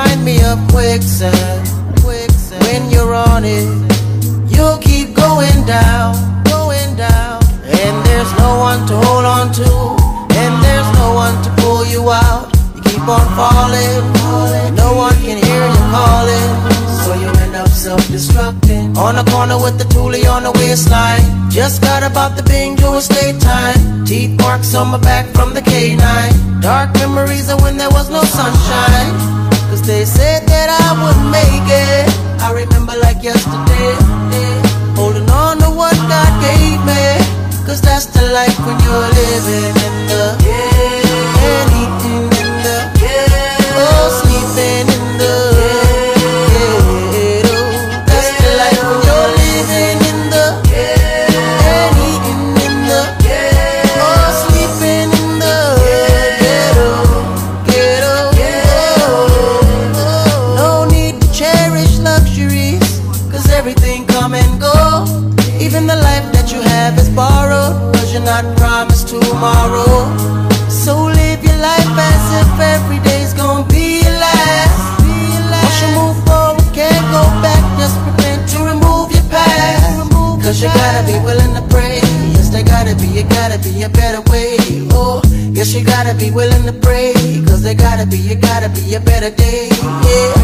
of quicksand. quicksand. When you're on it, you'll keep going down, going down. And there's no one to hold on to, and there's no one to pull you out. You keep on falling, no one can hear you calling. So you end up self-destructing. On the corner with the toolie on the waistline. Just got about the Bing Jewish state time. Teeth marks on my back from the K9. Dark memories of when there was no sunshine. They said that I wouldn't make it. I remember like yesterday. Not promised tomorrow. So live your life as if every day's gonna be your last. Once you move forward, can't go back, just prepare to remove your past. Cause you gotta be willing to pray. Yes, there gotta be, it gotta be a better way. Oh, yes, you gotta be willing to pray. Cause there gotta be, it gotta be a better day. Yeah.